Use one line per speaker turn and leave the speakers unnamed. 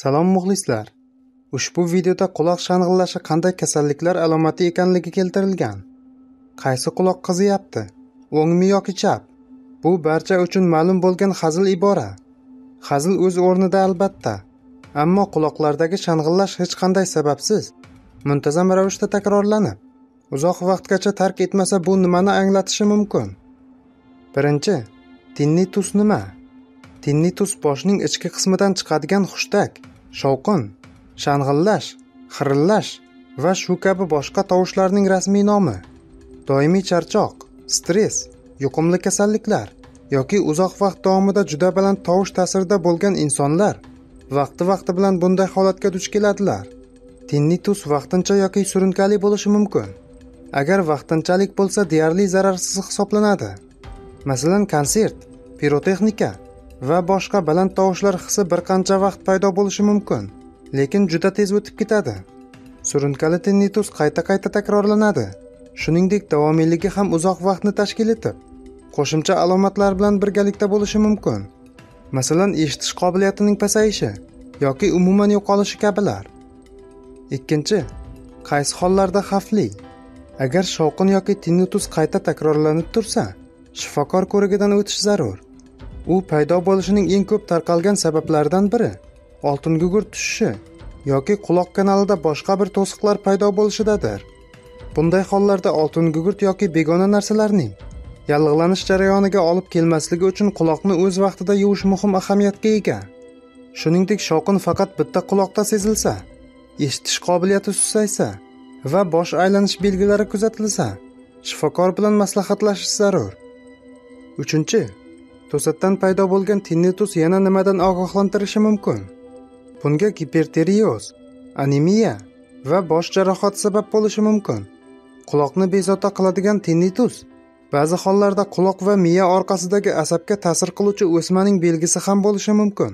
Salom muxlislar. Ushbu videoda quloq shang'illashi qanday kasalliklar alomati ekanligi keltirilgan. Qaysi quloq qiziyapti? O'ngmi yoki chap? Bu barcha uchun ma'lum bo'lgan hazil ibora. Hazil o'z o'rnida albatta. Ammo quloqlardagi shang'illash hech qanday sababsiz, muntazam ravishda takrorlanib, uzoq vaqtgacha tark etmasa bu nimani anglatishi mumkin? Birinchi, tinnitus nima? Tinnitus boshning ichki qismidan chiqadigan xushtak, shovqin, shang'illash, xirillash va shu kabi boshqa tovushlarning rasmiy nomi. Doimiy charchoq, stress, yuqumli kasalliklar yoki uzoq vaqt davomida juda baland tovush ta'sirida bo'lgan insonlar vaqti-vaqti bilan bunday holatga duch keladilar. Tinnitus vaqtincha yoki surunkali bo'lishi mumkin. Agar vaqtinchalik bo'lsa, deyarli zararsiz hisoblanadi. Masalan, konsert, pirotexnika va boshqa baland tovushlar hissi bir qancha vaqt paydo bo'lishi mumkin, lekin juda tez o'tib ketadi. Surunkali tinnitus qayta-qayta takrorlanadi. Shuningdek, davomiyligi ham uzoq vaqtni tashkil etib, qo'shimcha alomatlar bilan birgalikda bo'lishi mumkin. Masalan, eshitish qobiliyatining pasayishi yoki umuman yo'qolishi kabilar. Ikkinchi, qaysi hollarda xavfli? Agar shovqin yoki tinnitus qayta takrorlanib tursa, shifokor ko'rigidan o'tish zarur. U paydo bo'lishining eng ko'p tarqalgan sabablaridan biri oltin gugurt tushishi yoki quloq kanalida boshqa bir to'siqlar paydo bo'lishidadir. Bunday hollarda oltin gugurt yoki begona narsalarning yallig'lanish jarayoniga olib kelmasligi uchun quloqni o'z vaqtida yuvish muhim ahamiyatga ega. Shuningdek, shovqin faqat bitta quloqda sezilsa, eshitish qobiliyati susaysa va bosh aylanish belgilari kuzatilsa, shifokor bilan maslahatlashish zarur. Uchinchi, to'satdan paydo bo'lgan tinnitus yana nimadan ogohlantirishi mumkin? Bunga gipertireoz, anemiya va bosh jarohati sabab bo'lishi mumkin. Quloqni bezovta qiladigan tinnitus ba'zi hollarda quloq va miya orqasidagi asabga ta'sir qiluvchi o'smaning belgisi ham bo'lishi mumkin.